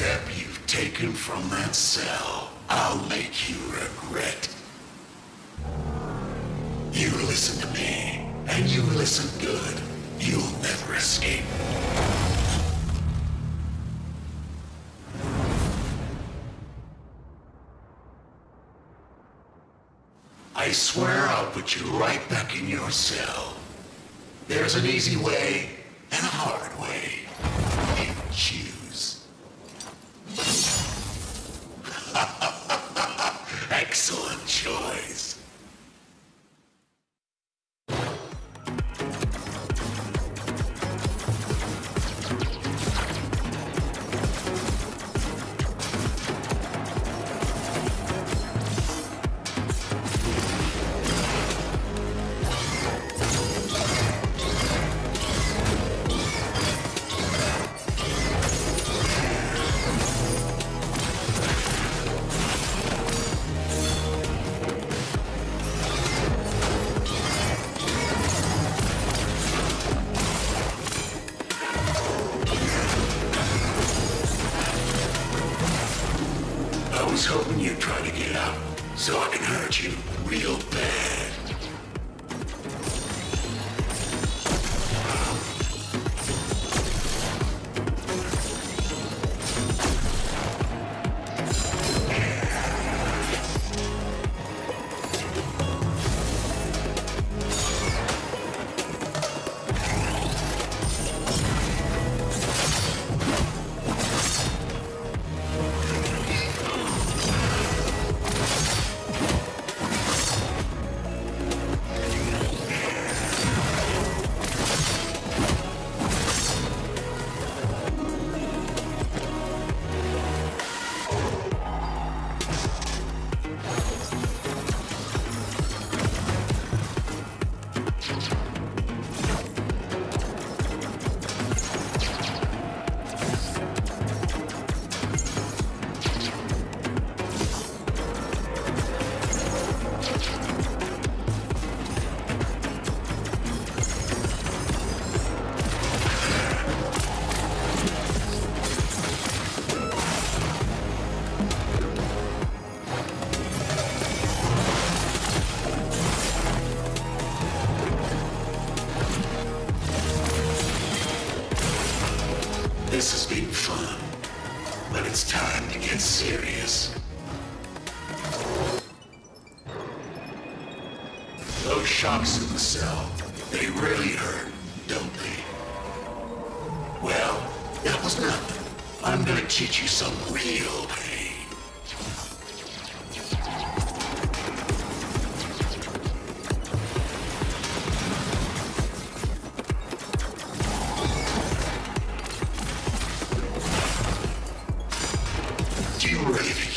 step you've taken from that cell, I'll make you regret. You listen to me, and you listen good. You'll never escape. I swear I'll put you right back in your cell. There's an easy way and a hard way. You choose. Do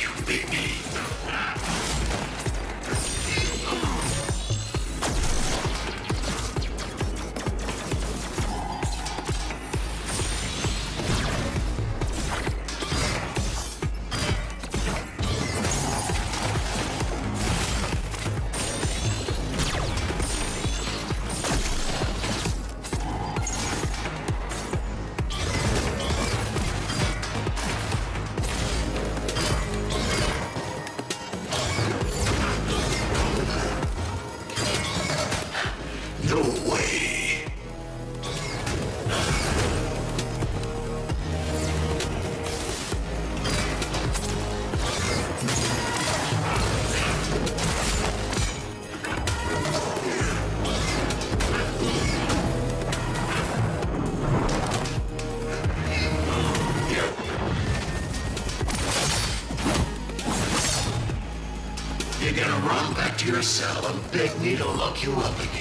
beg to lock you up again.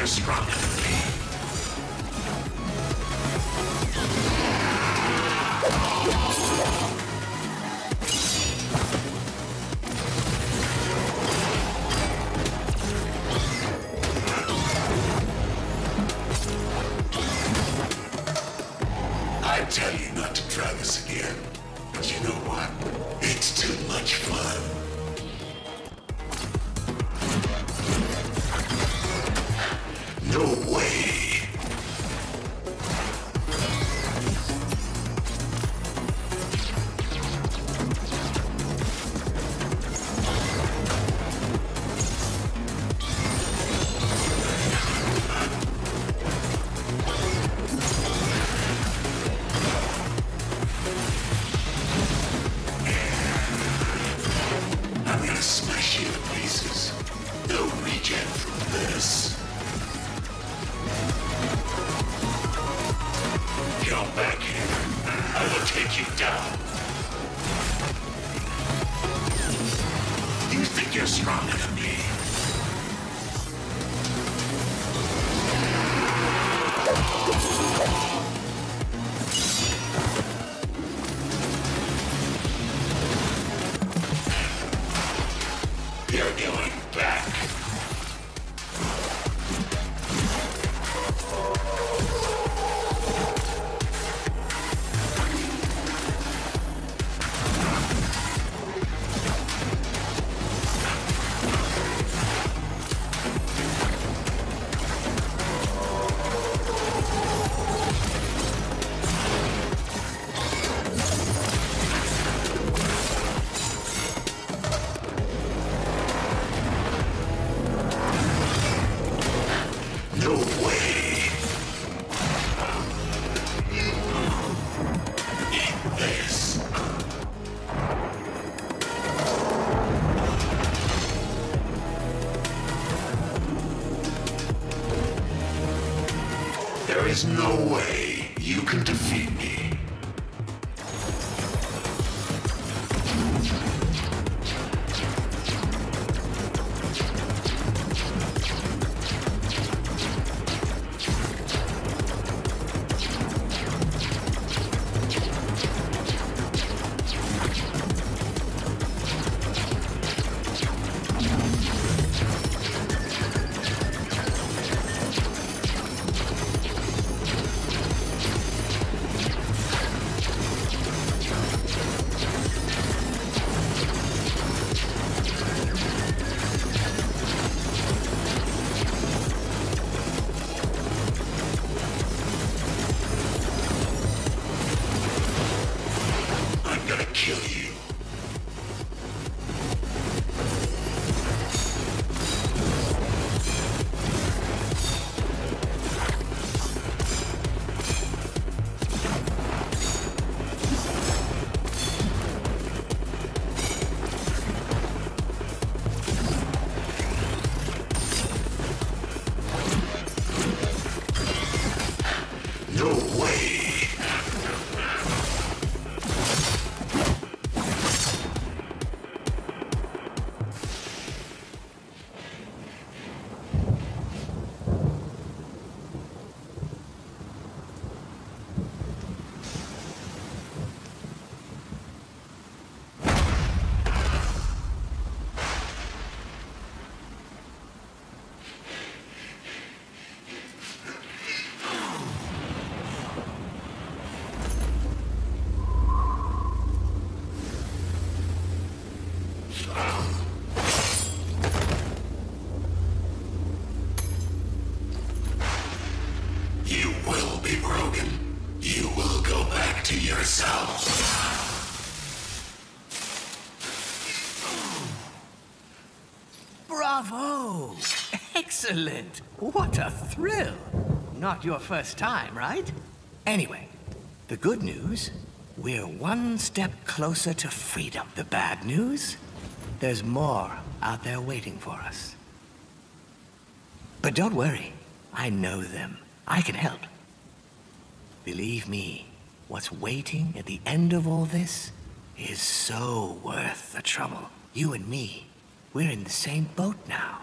You're stronger? Excellent! What a thrill! Not your first time, right? Anyway, the good news, we're one step closer to freedom. The bad news, there's more out there waiting for us. But don't worry, I know them. I can help. Believe me, what's waiting at the end of all this is so worth the trouble. You and me, we're in the same boat now.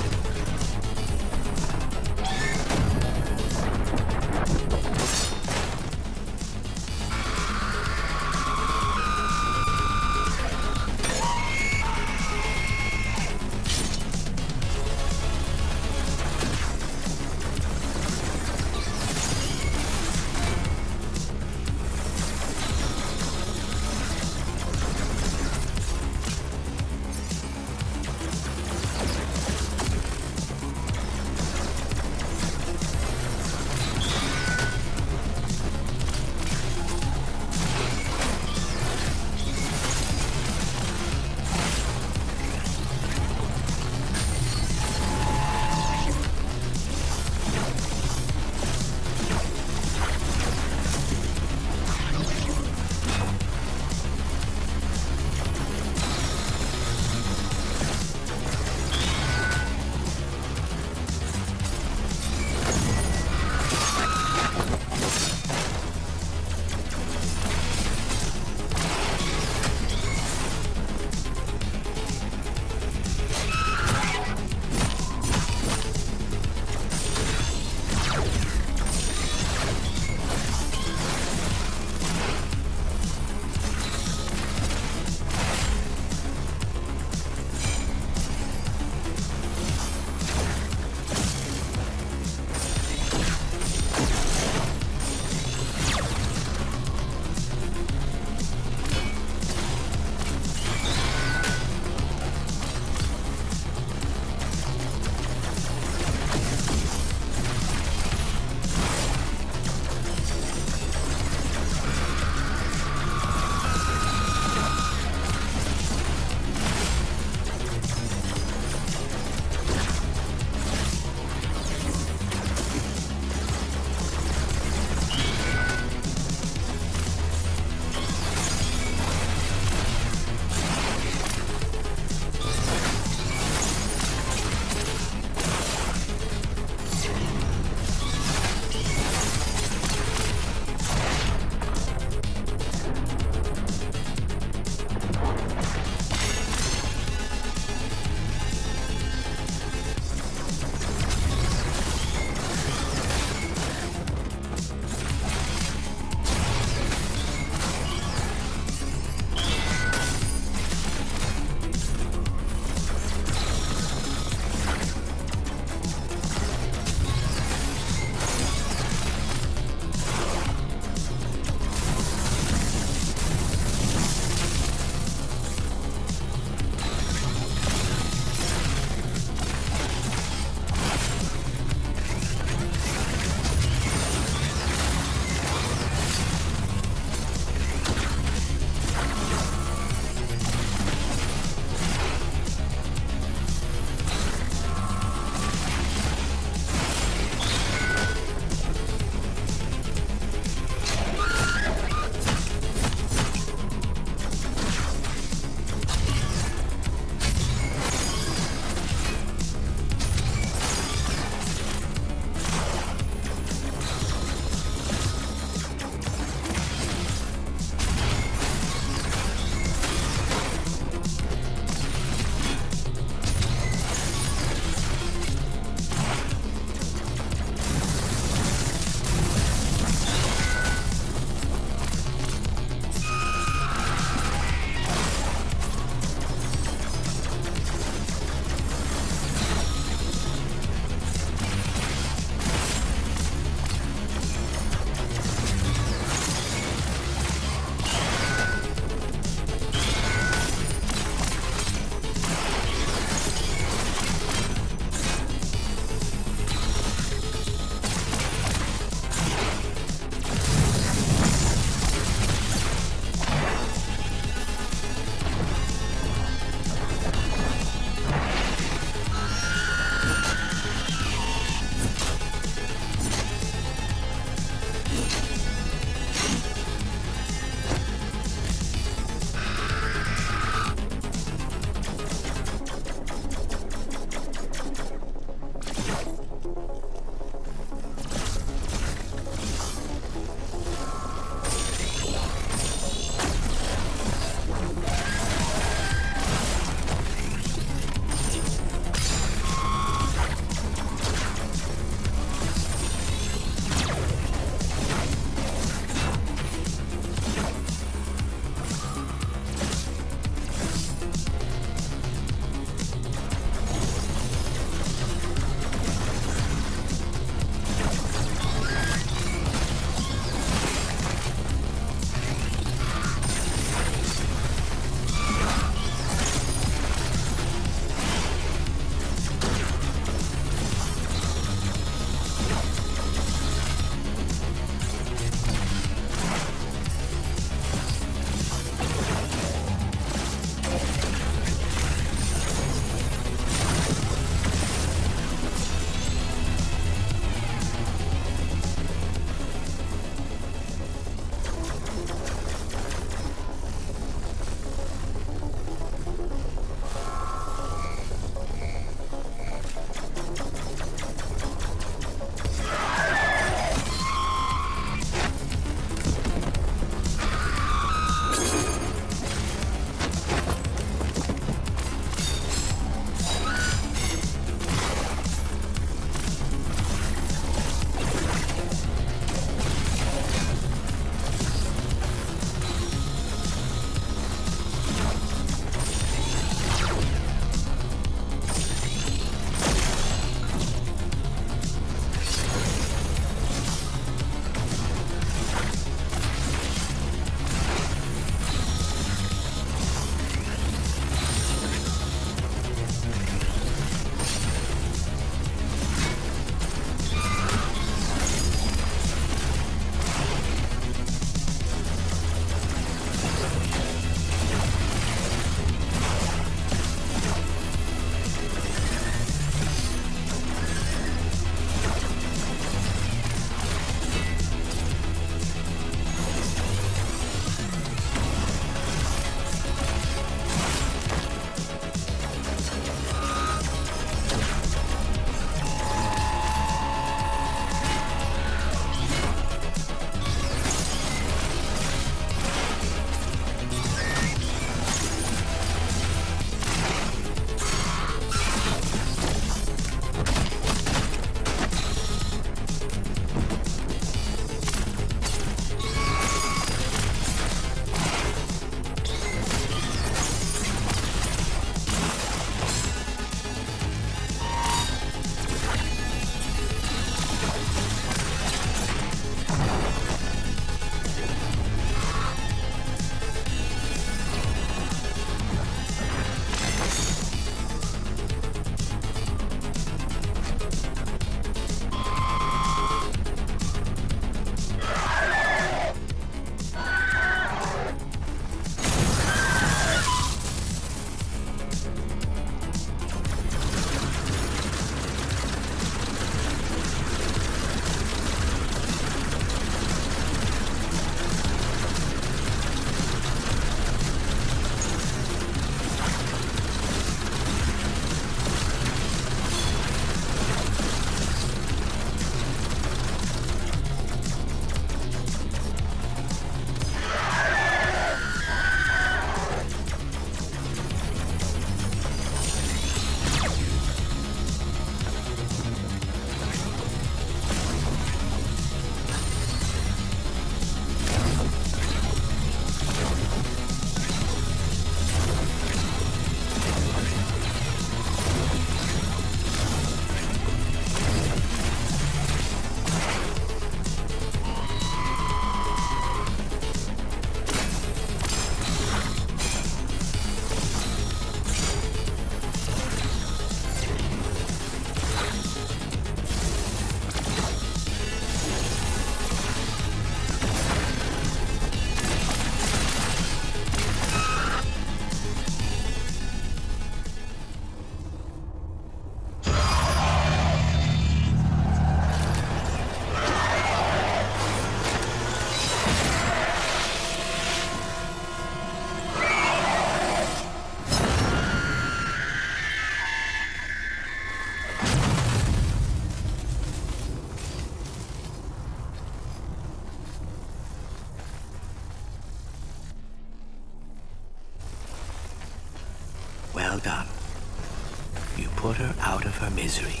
Misery.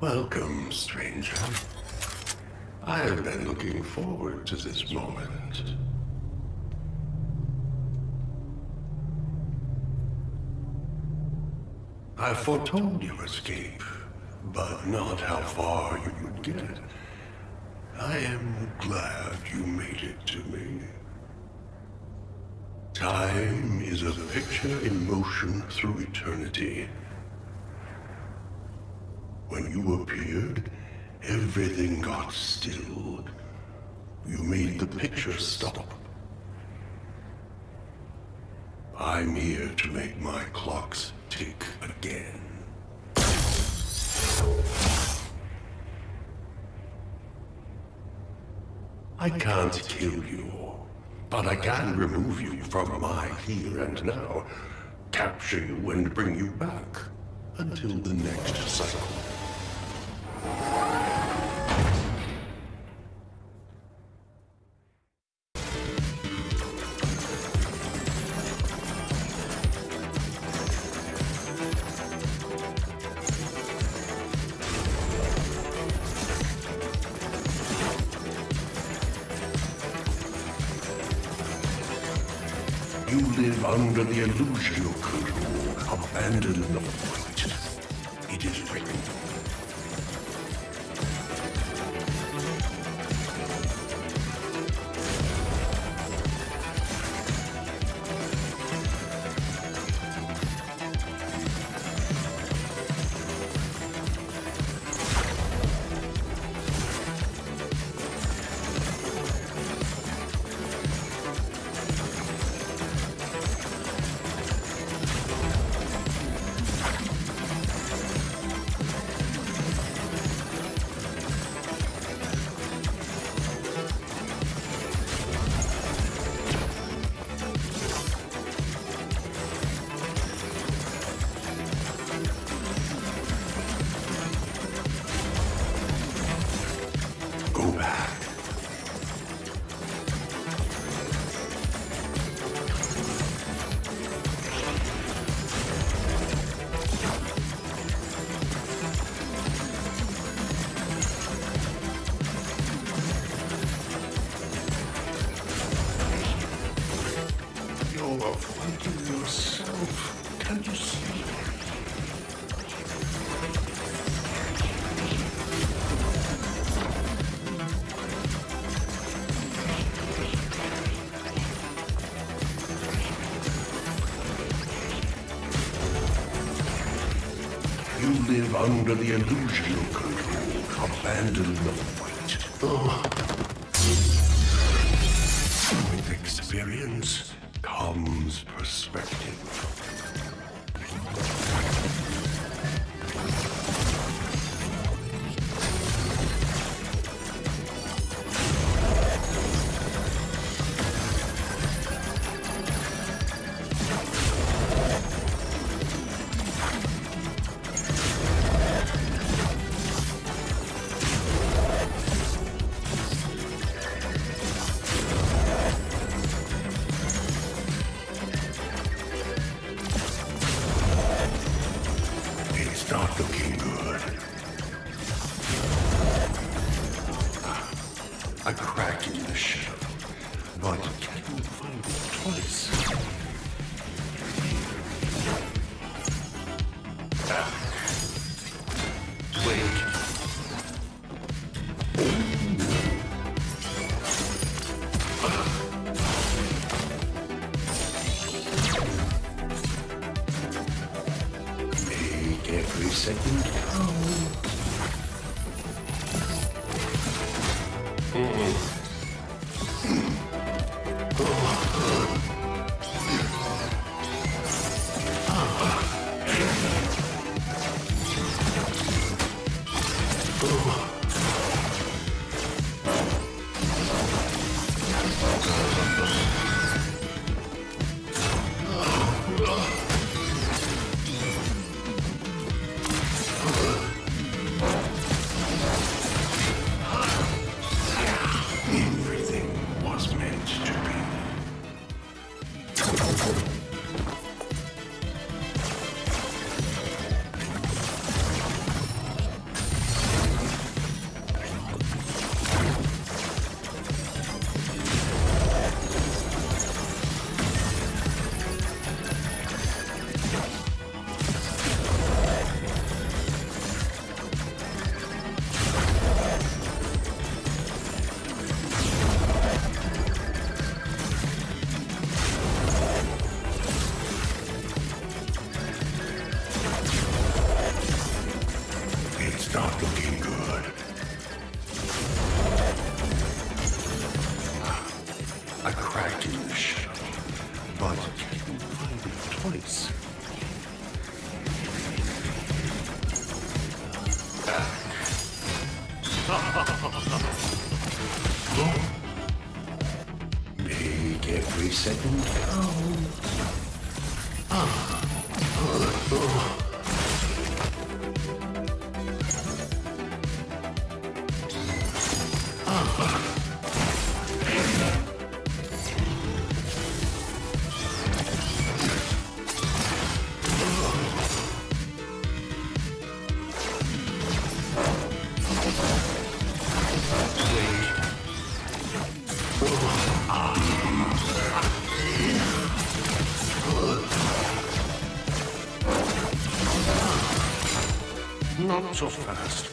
Welcome, stranger. I have been looking forward to this moment. I foretold your escape, but not how far you would get. I am glad you made it to me. Time is a picture in motion through eternity. When you appeared, everything got still. You made the picture stop. I'm here to make my clocks tick again. I can't kill you, but I can remove you from my here and now, capture you and bring you back until the next cycle. Under the illusion It twice? So fast.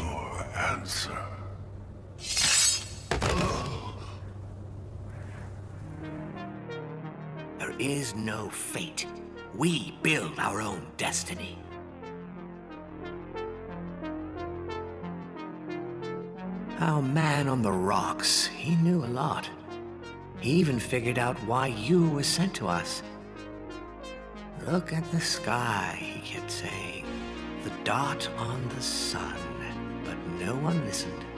Your answer. is no fate. We build our own destiny. Our man on the rocks, he knew a lot. He even figured out why you were sent to us. Look at the sky, he kept saying. The dot on the sun. No one listened.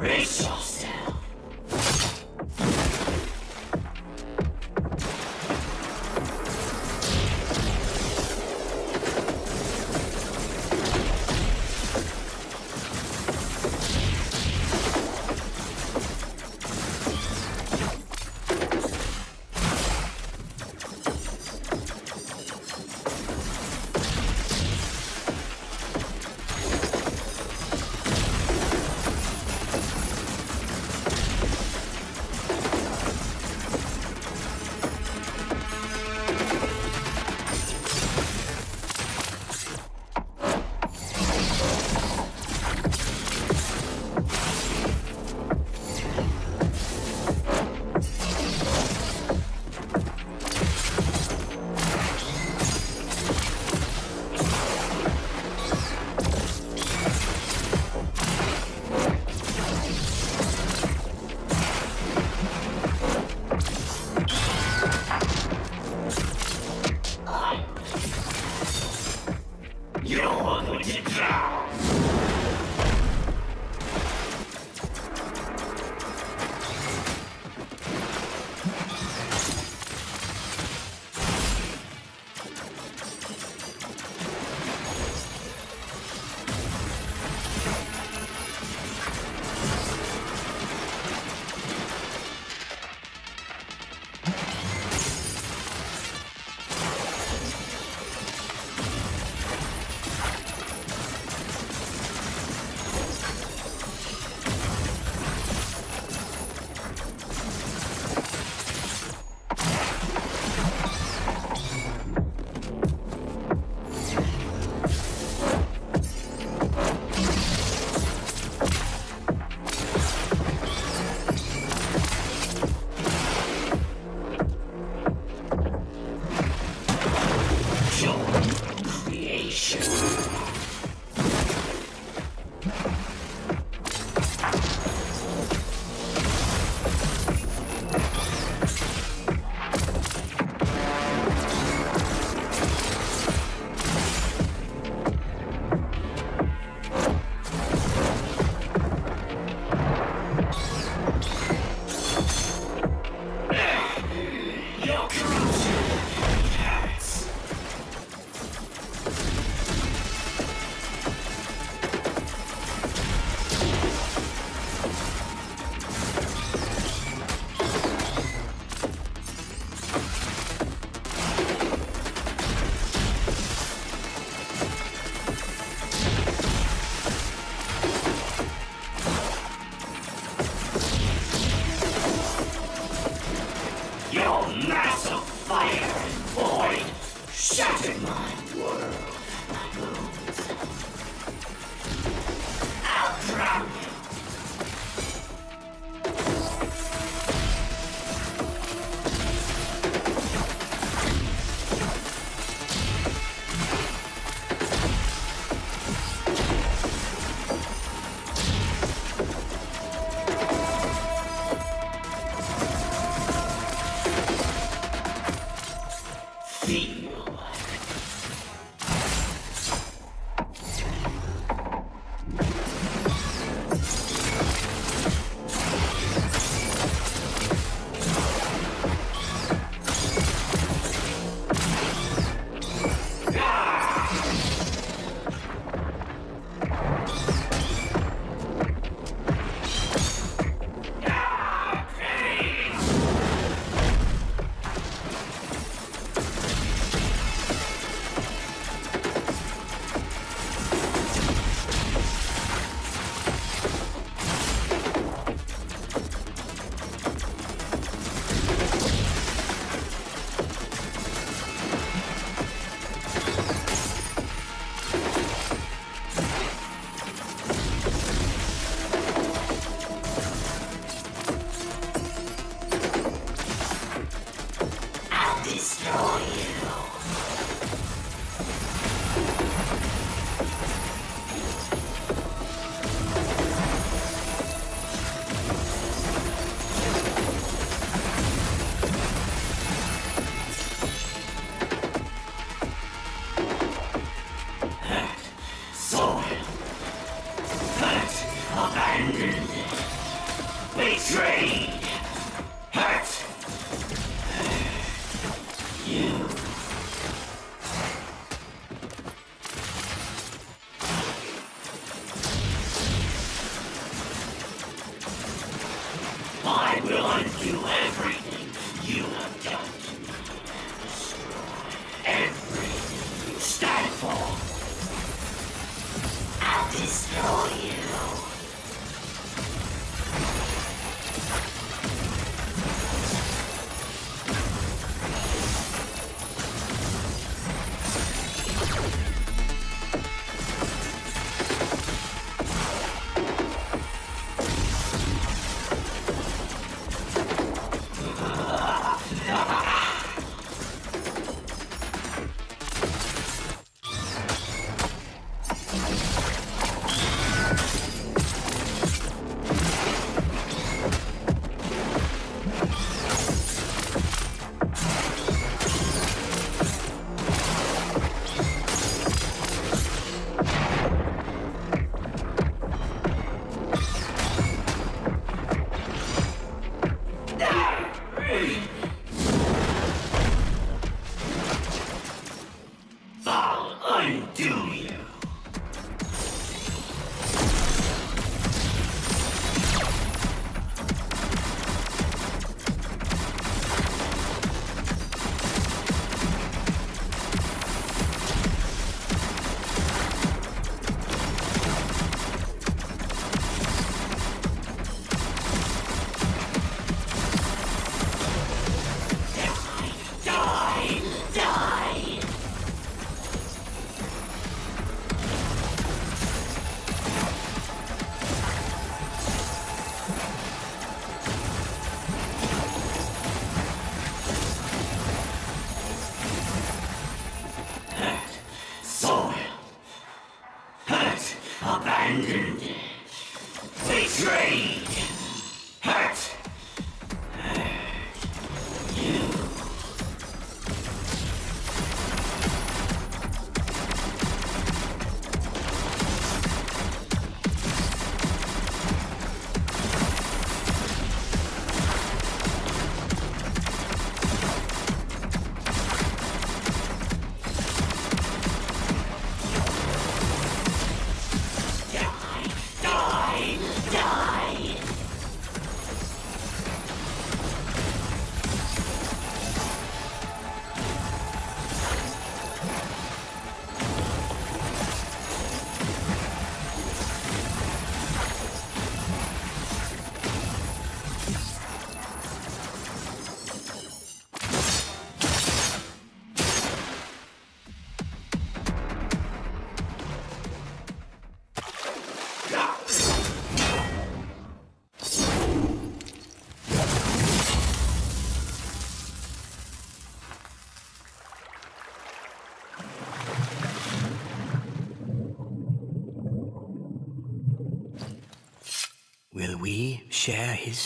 Embrace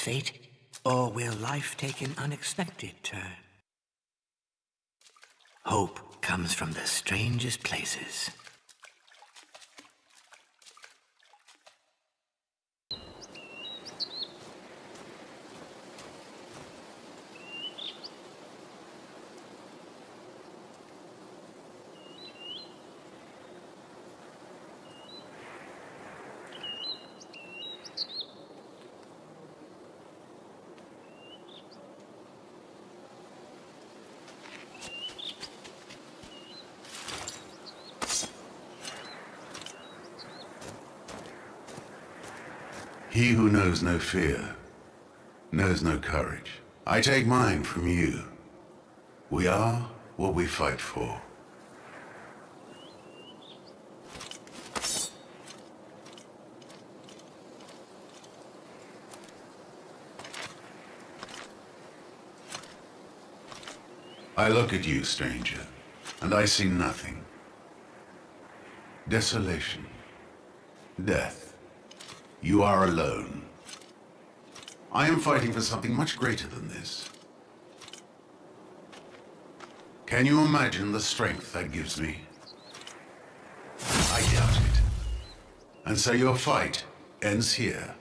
fate, or will life take an unexpected turn? Hope comes from the strangest places. He who knows no fear knows no courage. I take mine from you. We are what we fight for. I look at you, stranger, and I see nothing. Desolation. Death. You are alone. I am fighting for something much greater than this. Can you imagine the strength that gives me? I doubt it. And so your fight ends here.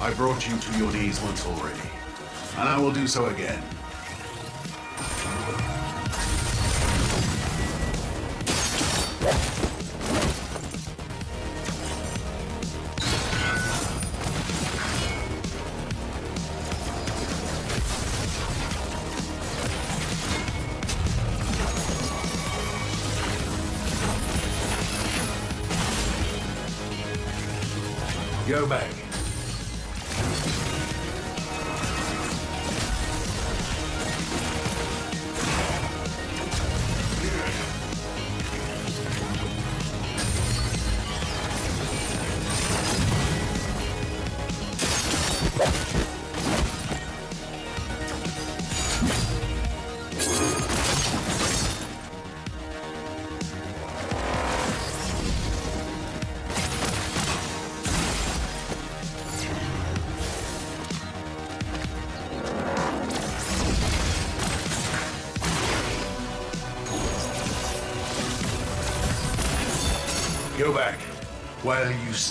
I brought you to your knees once already, and I will do so again. Go back.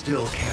Still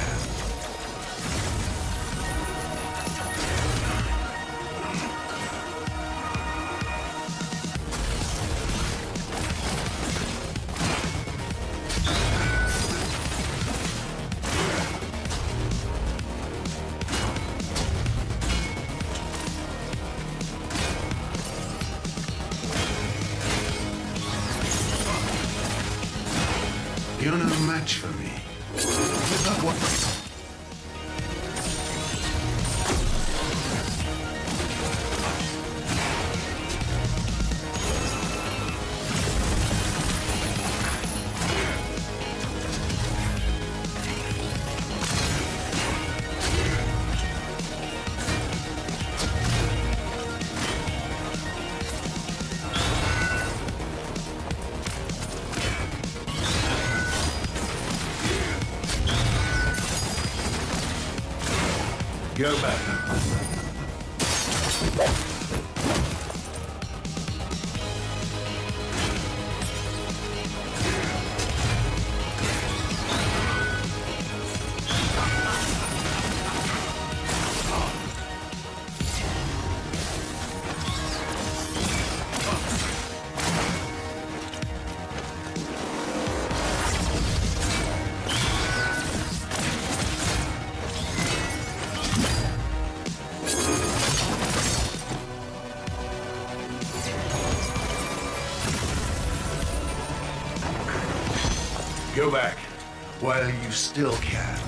still can.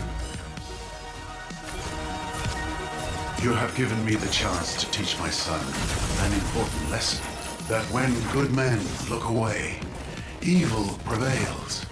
You have given me the chance to teach my son an important lesson. That when good men look away, evil prevails.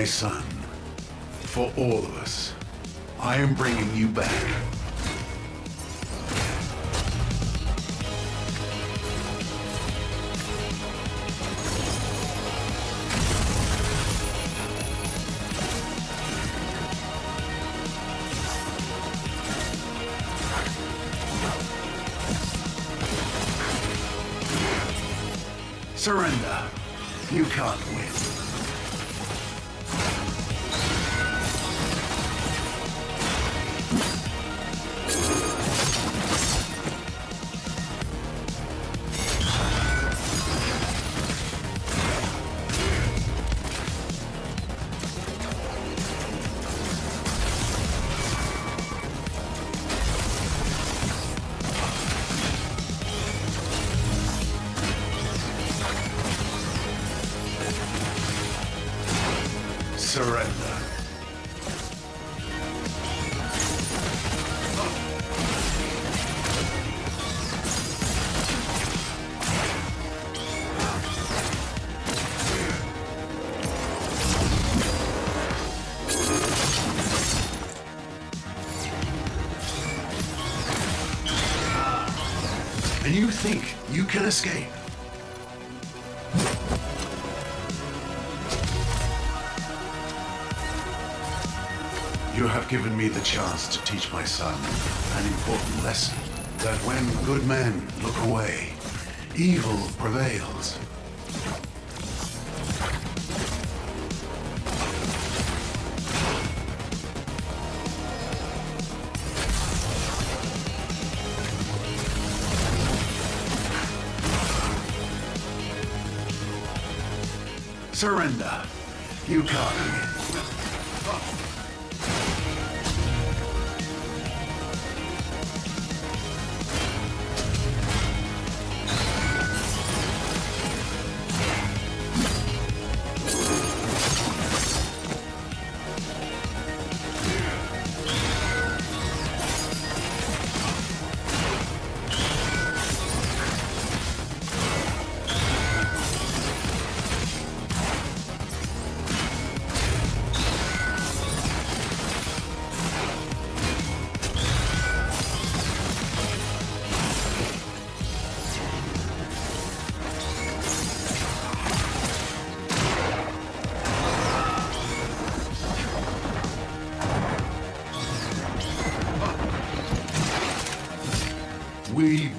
My son, for all of us, I am bringing you back. Chance to teach my son an important lesson. That when good men look away, evil prevails.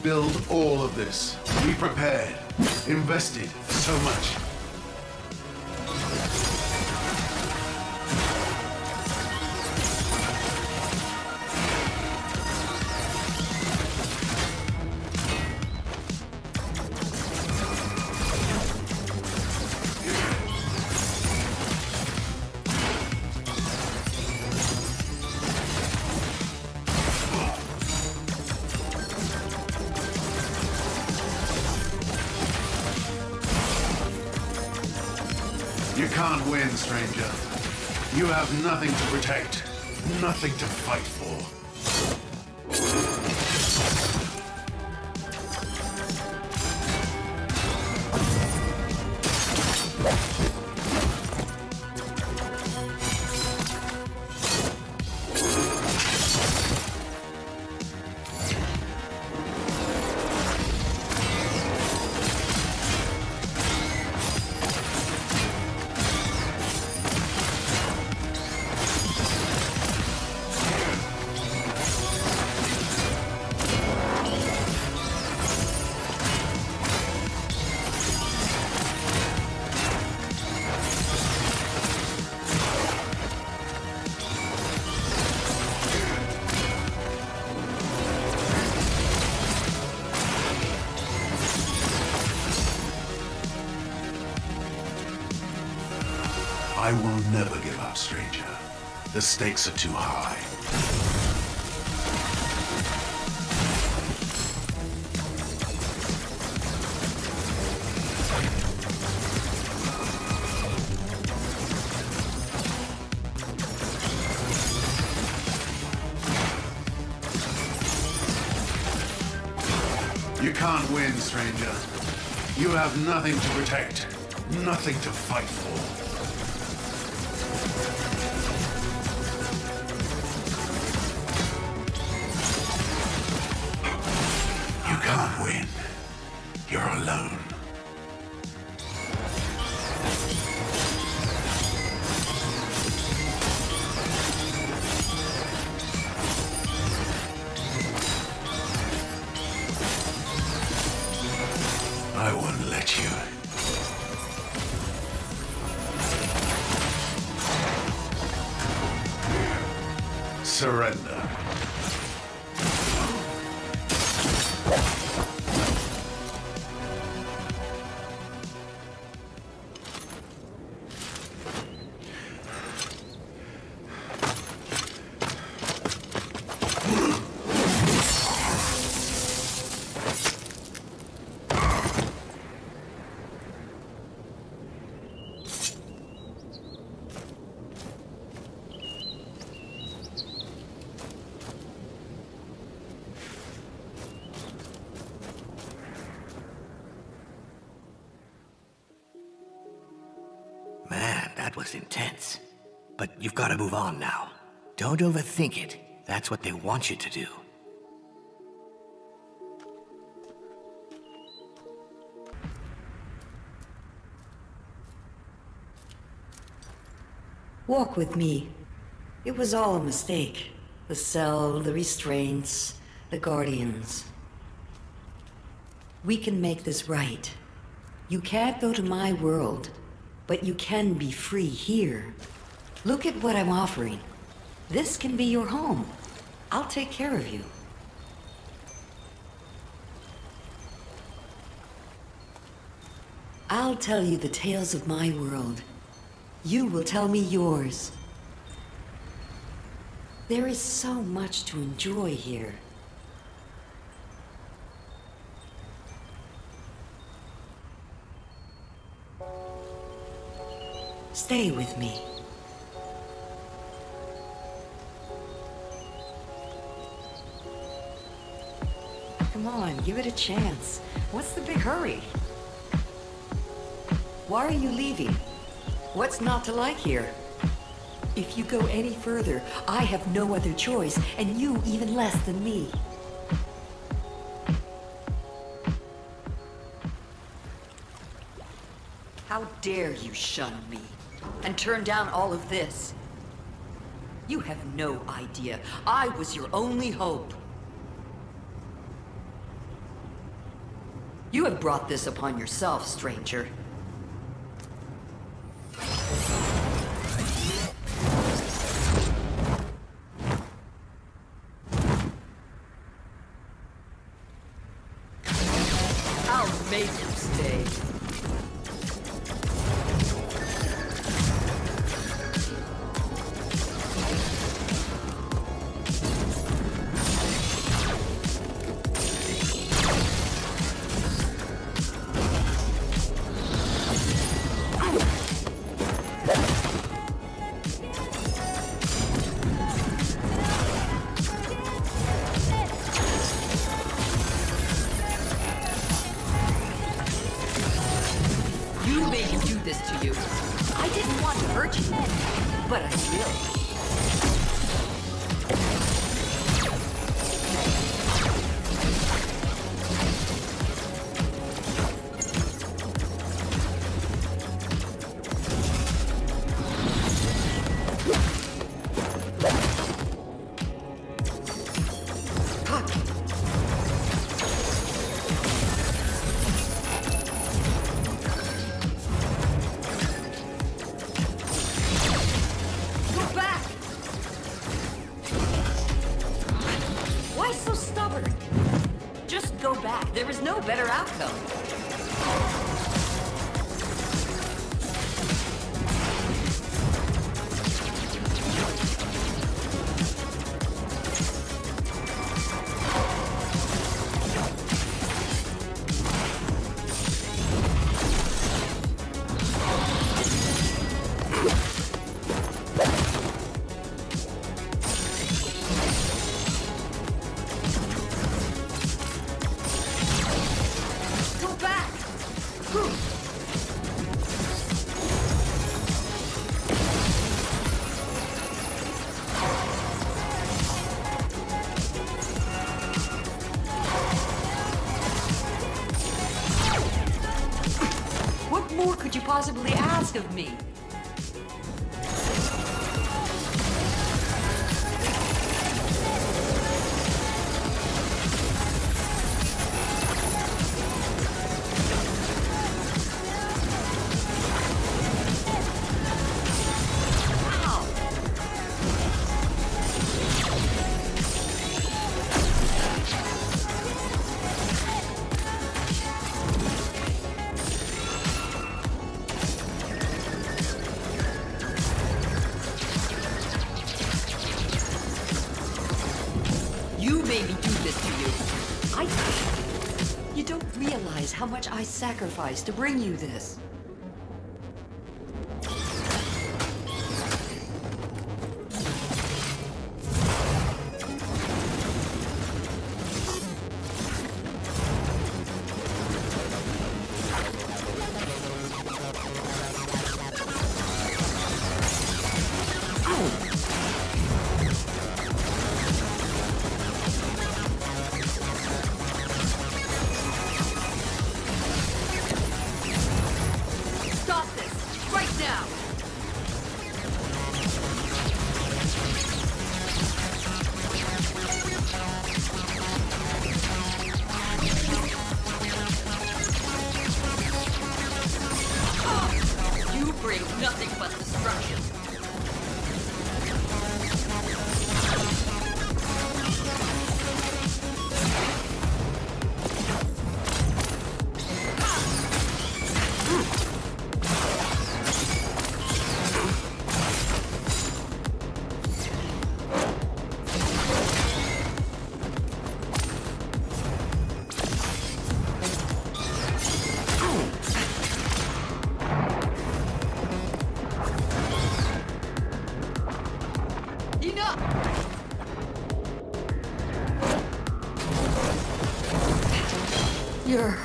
Build all of this. We prepared, invested so much. The stakes are too high. You can't win, stranger. You have nothing to protect, nothing to fight for. You've got to move on now. Don't overthink it. That's what they want you to do. Walk with me. It was all a mistake. The cell, the restraints, the guardians. We can make this right. You can't go to my world, but you can be free here. Look at what I'm offering. This can be your home. I'll take care of you. I'll tell you the tales of my world. You will tell me yours. There is so much to enjoy here. Stay with me. Come on, give it a chance. What's the big hurry? Why are you leaving? What's not to like here? If you go any further, I have no other choice, and you even less than me. How dare you shun me, and turn down all of this? You have no idea. I was your only hope. You have brought this upon yourself, stranger. Of me? Sacrificed to bring you this.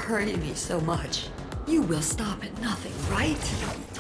hurting me so much. You will stop at nothing, right?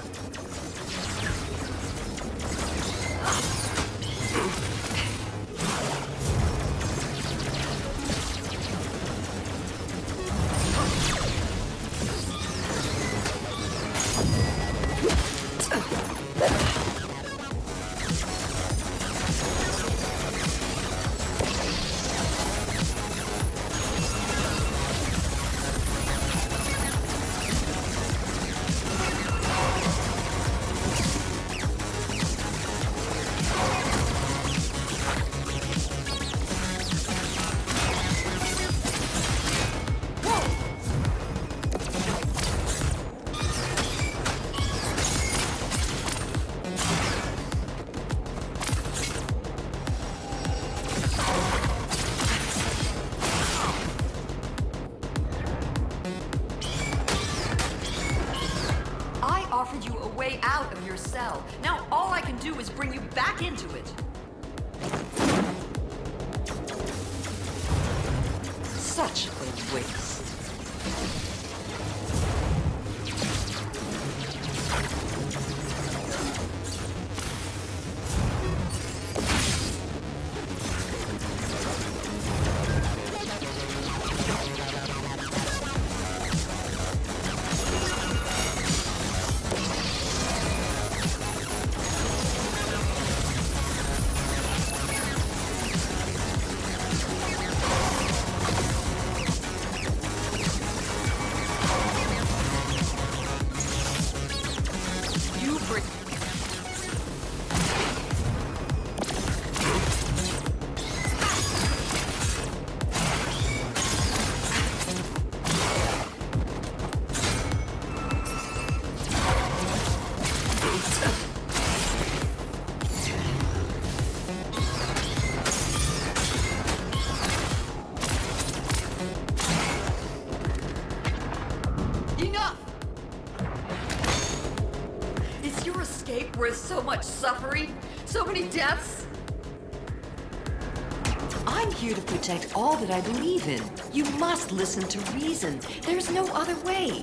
must listen to reason. There's no other way.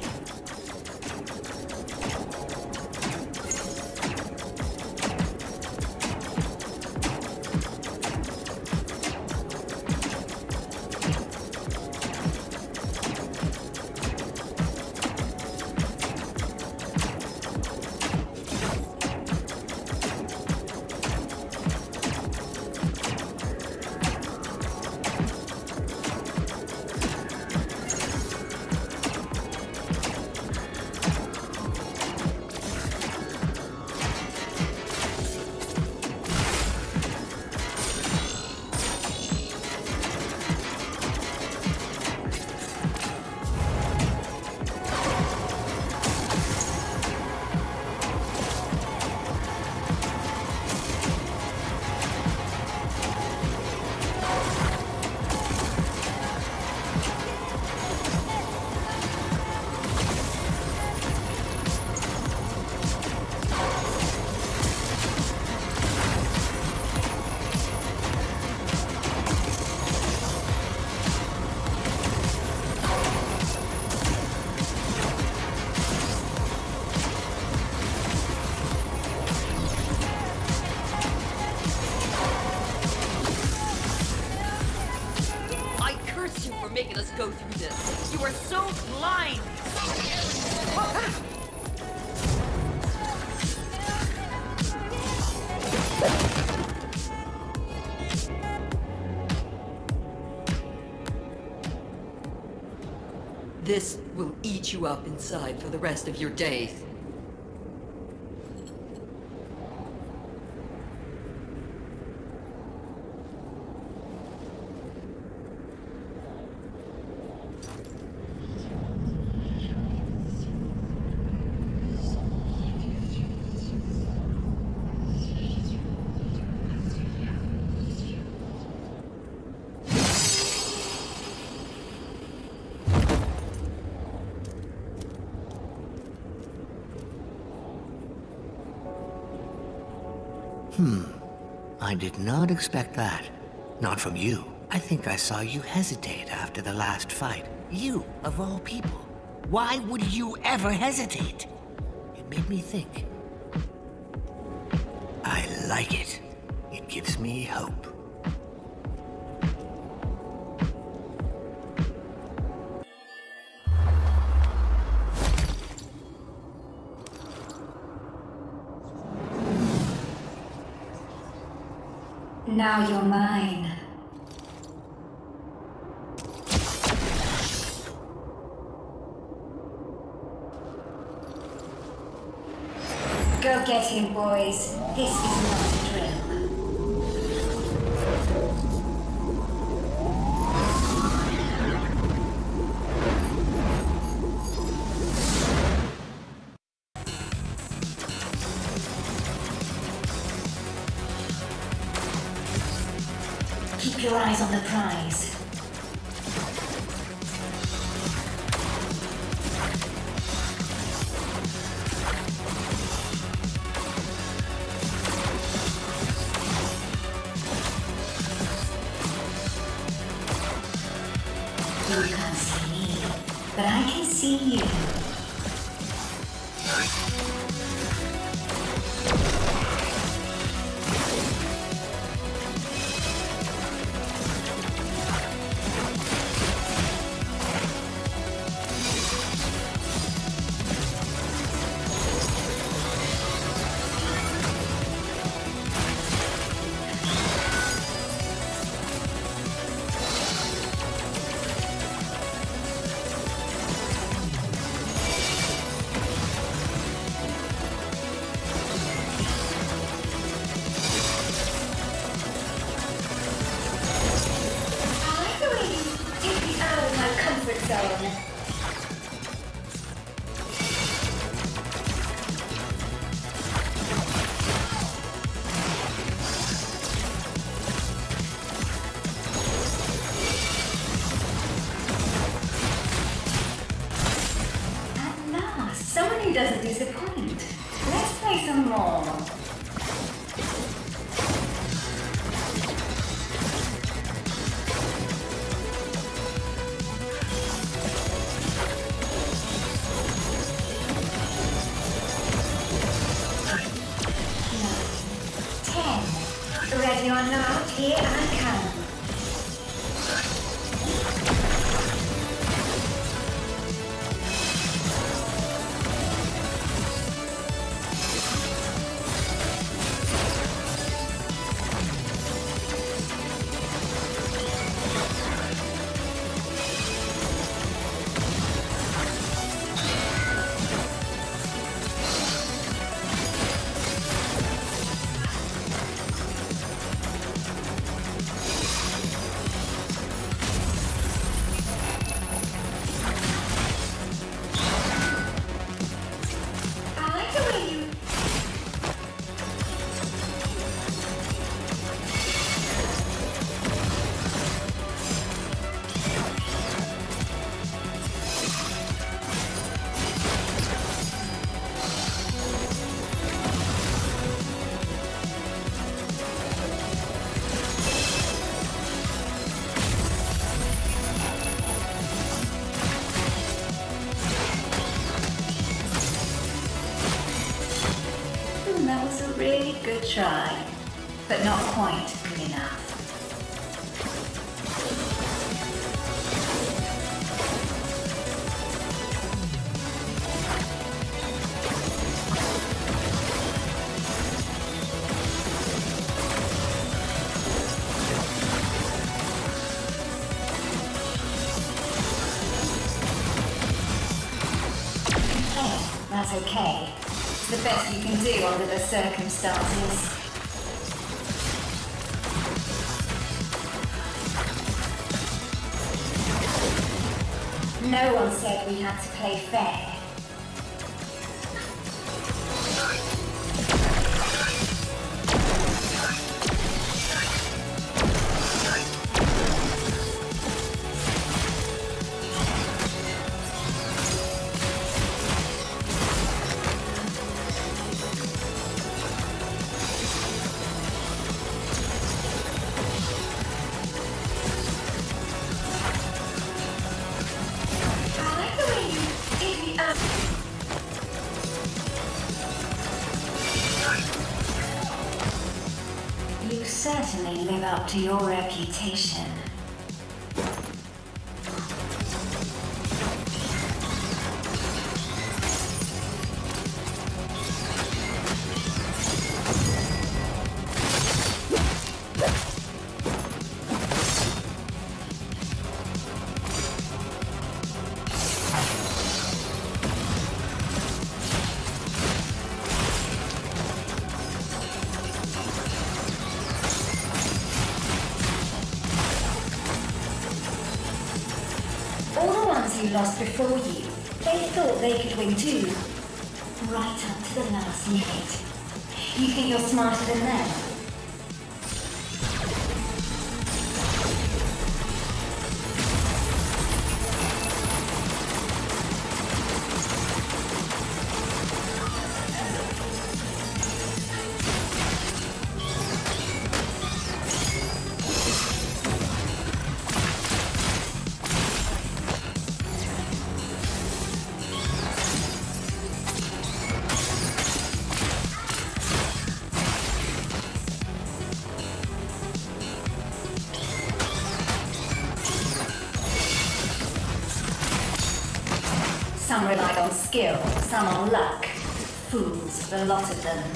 you up inside for the rest of your days. Not expect that. Not from you. I think I saw you hesitate after the last fight. You, of all people. Why would you ever hesitate? It made me think. I like it. It try, but not quite enough. Oh, that's okay. It's the best you can do under the circumstances. up to your reputation. mostre foi skill, some on luck. Fools, the lot of them.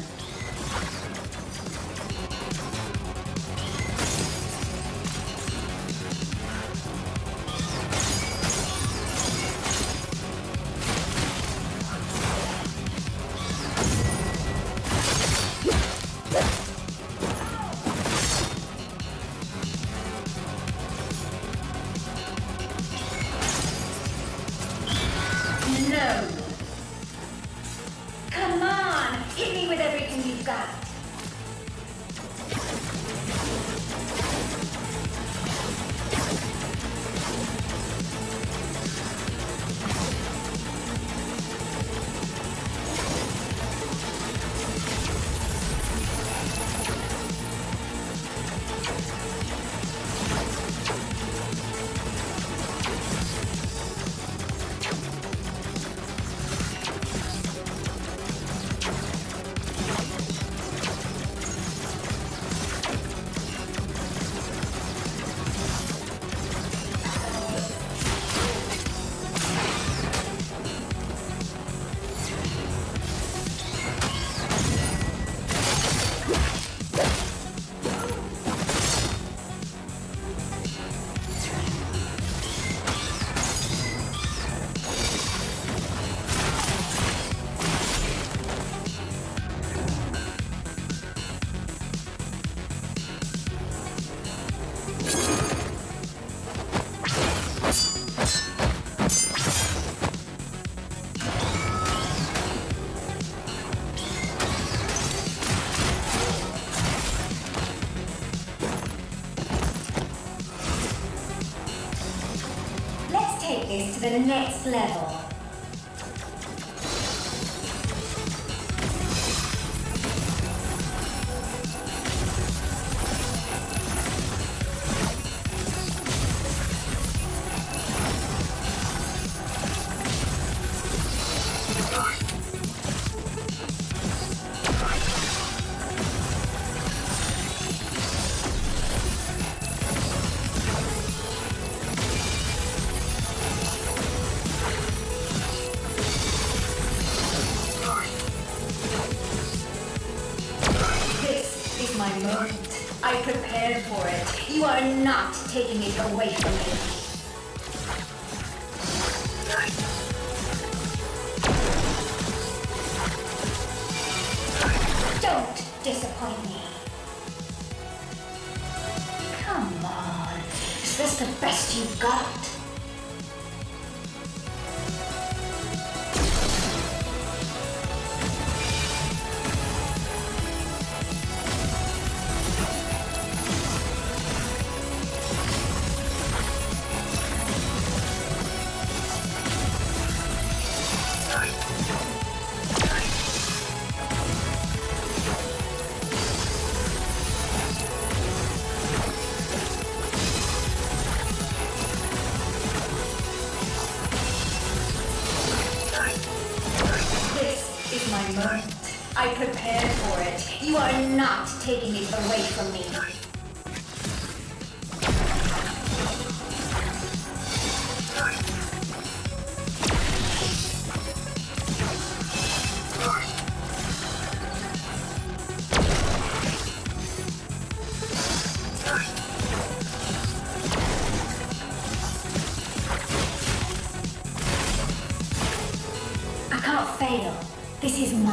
the next level.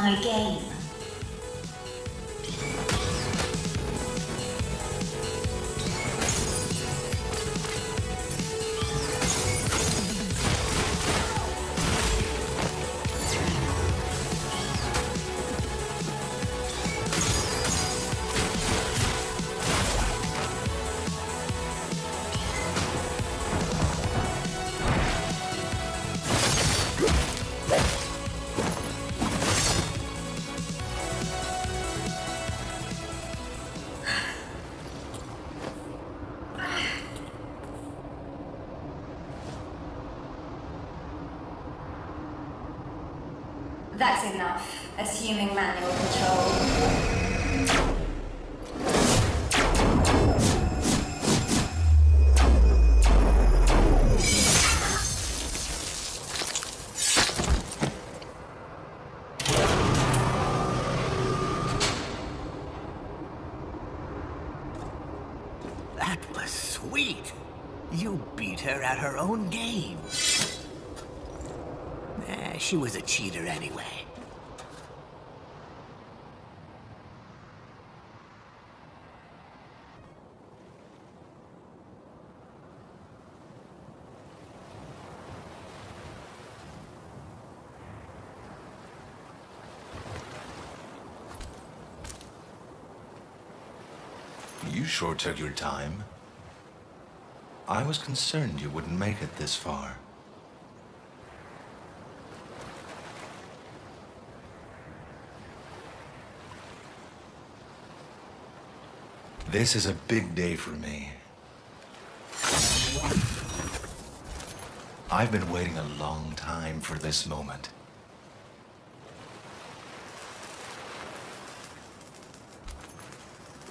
My. That's enough. Assuming manual control. You sure took your time. I was concerned you wouldn't make it this far. This is a big day for me. I've been waiting a long time for this moment.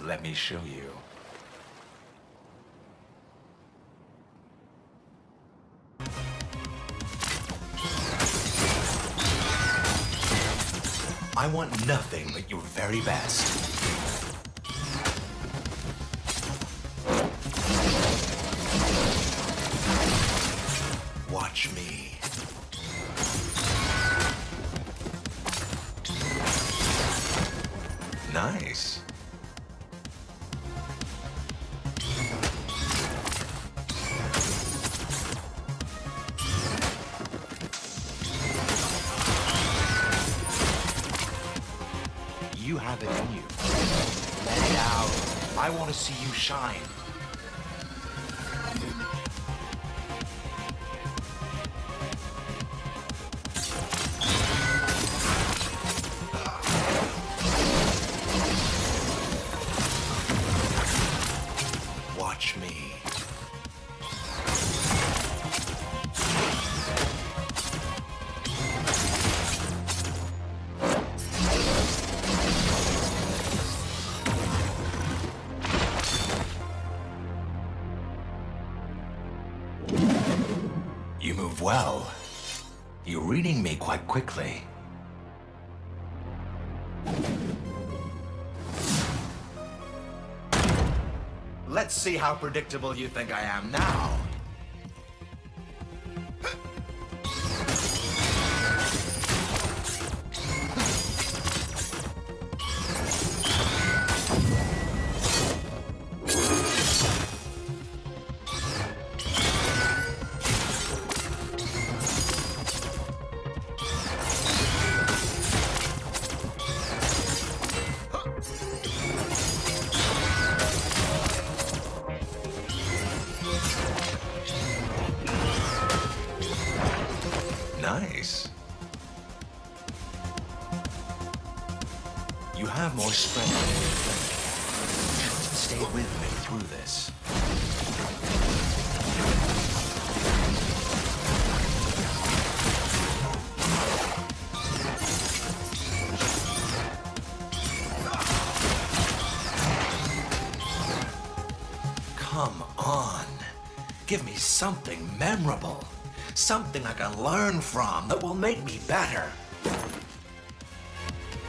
Let me show you. I want nothing but your very best. Quickly. Let's see how predictable you think I am now. Something I can learn from that will make me better.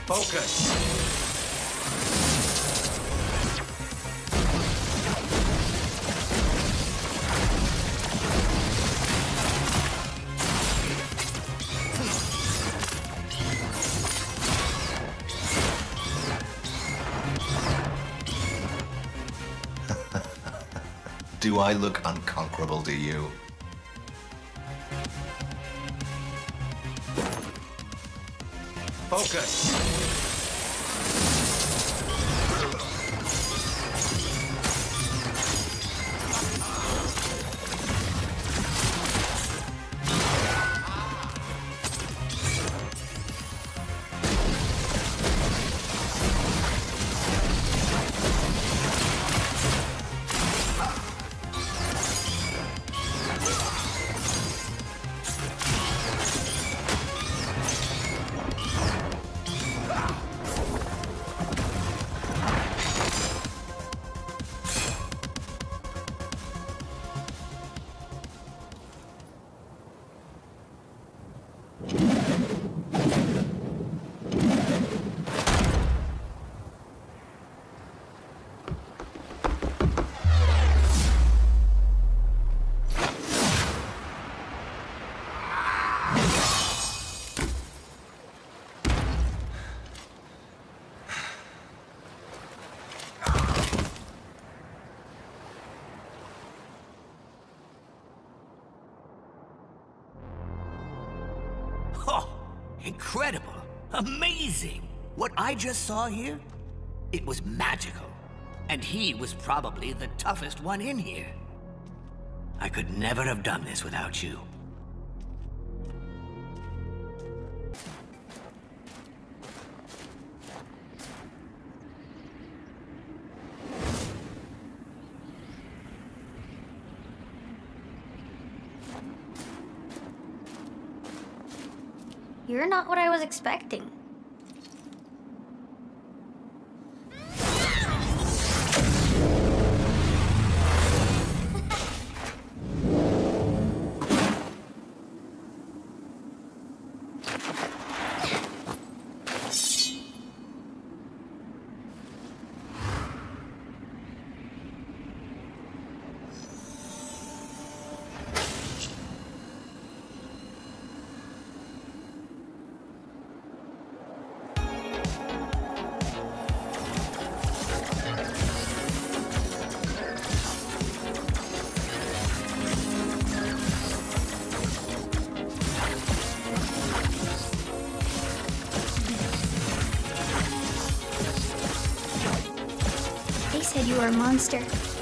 Focus. Do I look unconquerable to you? Focus. Just saw here, it was magical. And he was probably the toughest one in here. I could never have done this without you. Monster.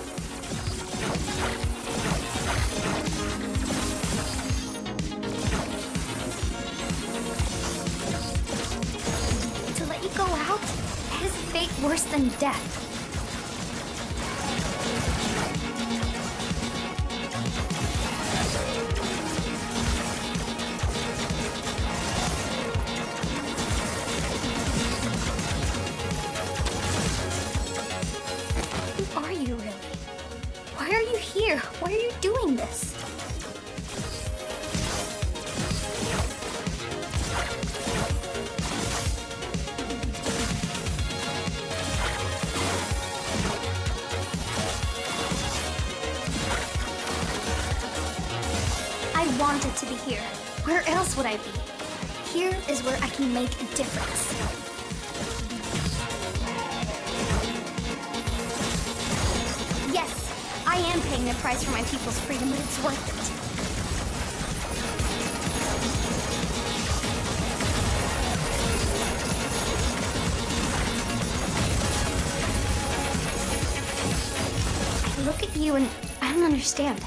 Understand.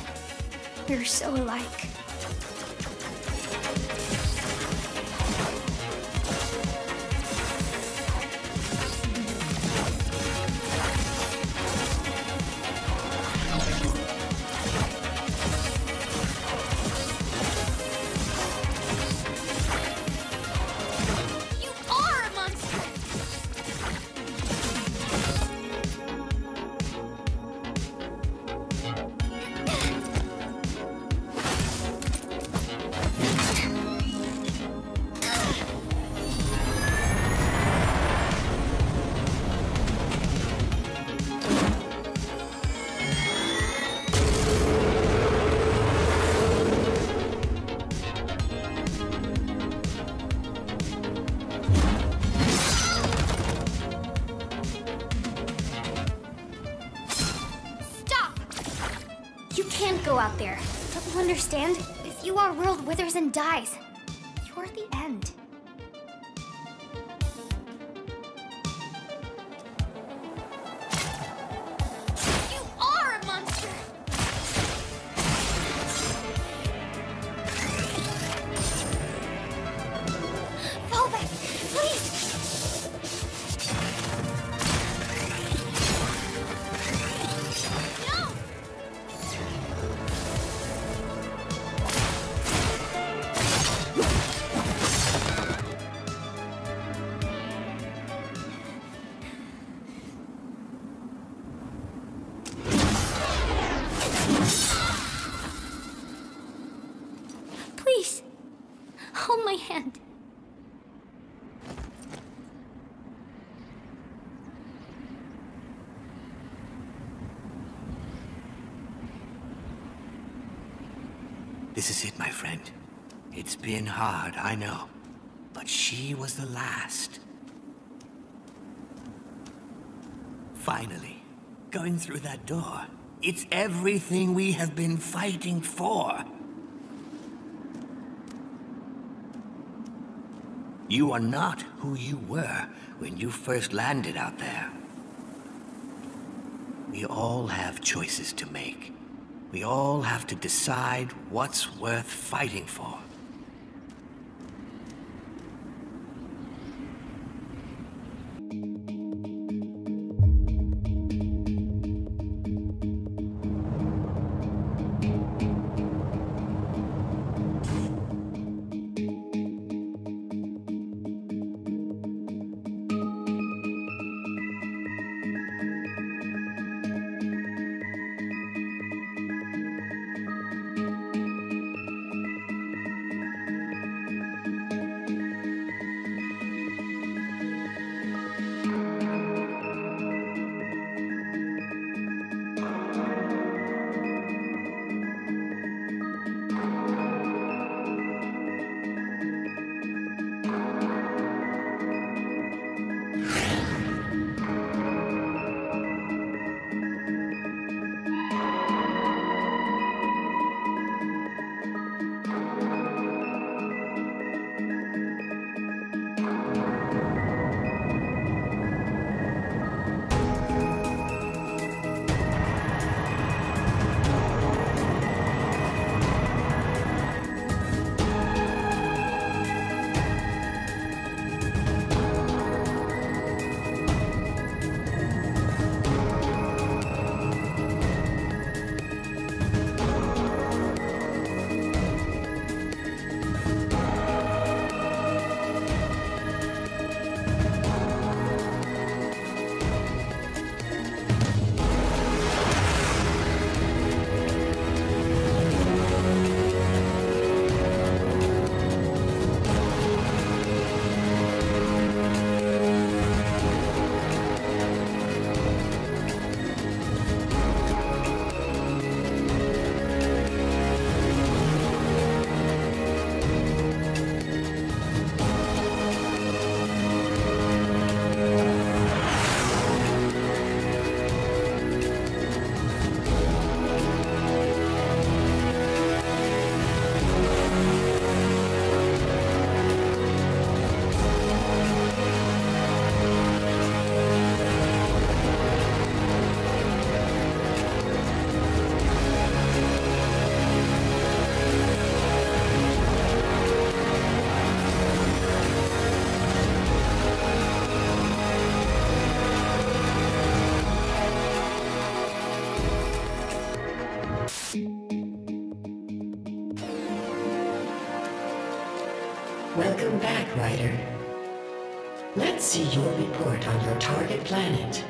We're so alike. This is it, my friend. It's been hard, I know. But she was the last. Finally, going through that door. It's everything we have been fighting for. You are not who you were when you first landed out there. We all have choices to make. We all have to decide what's worth fighting for. Report on your target planet.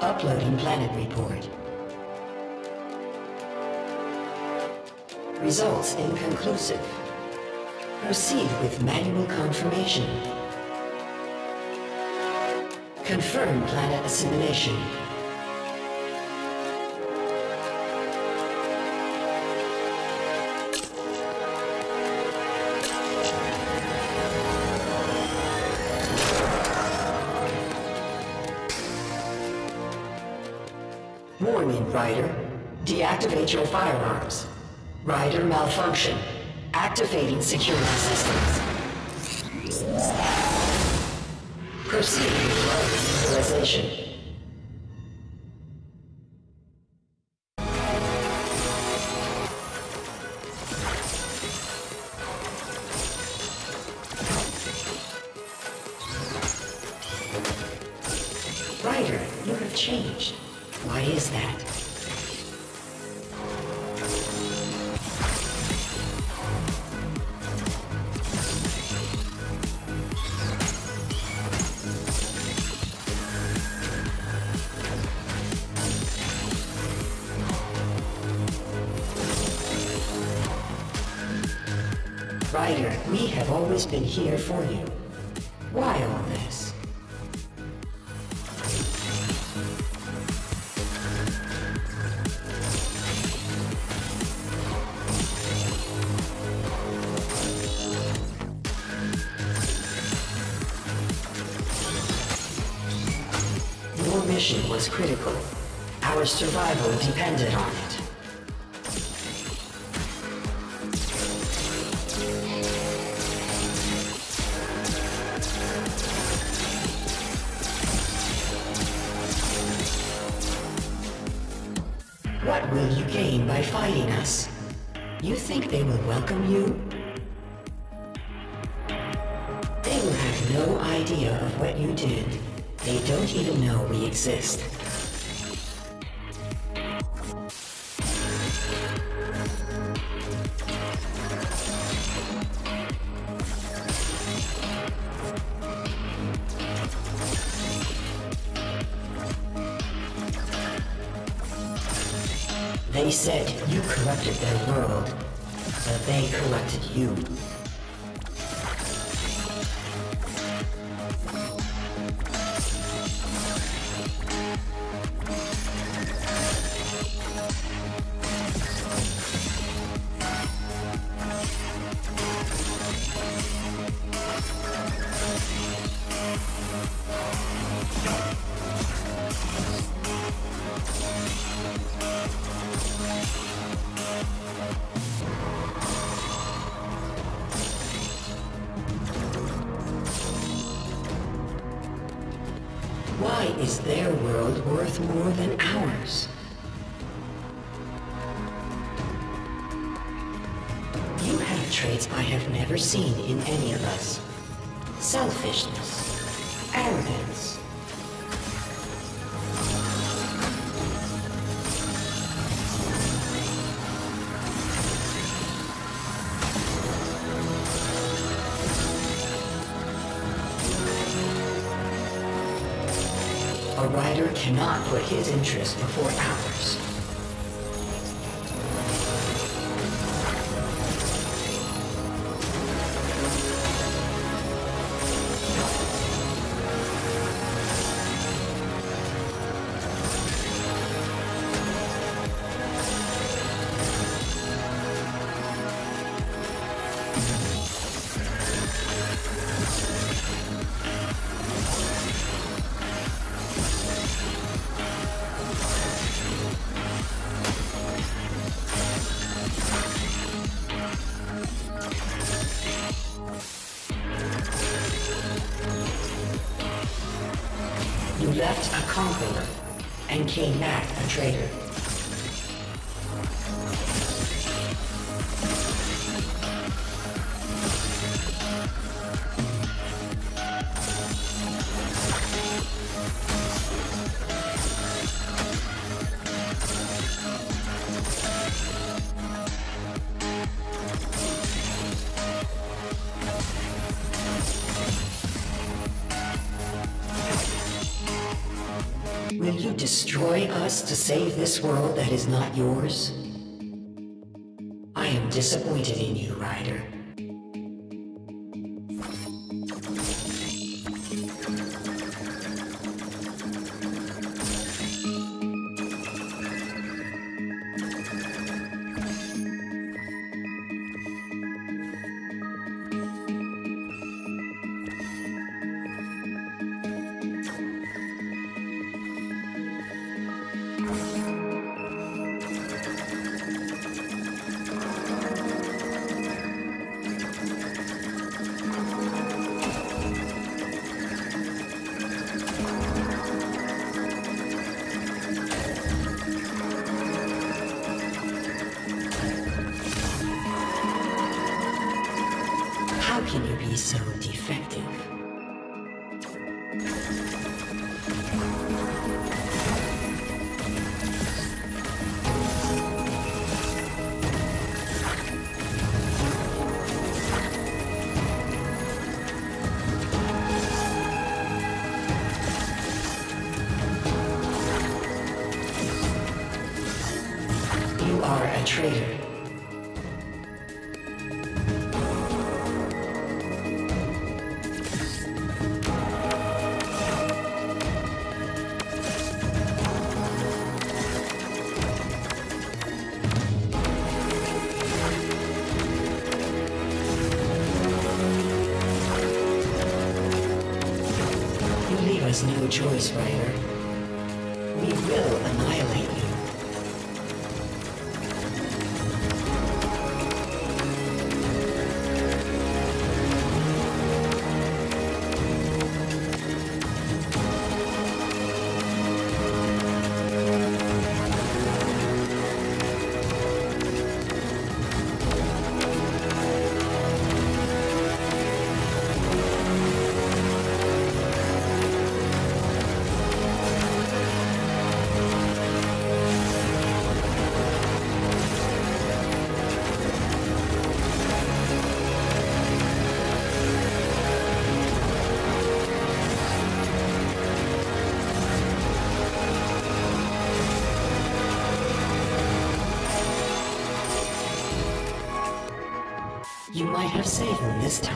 Uploading planet report. Results inconclusive. Proceed with manual confirmation. Confirm planet assimilation. Rider. Deactivate your firearms. Rider malfunction. Activating security systems. Proceed with utilization. for you. said you corrupted their world, so they corrupted you. destroy us to save this world that is not yours? Have saved them this time,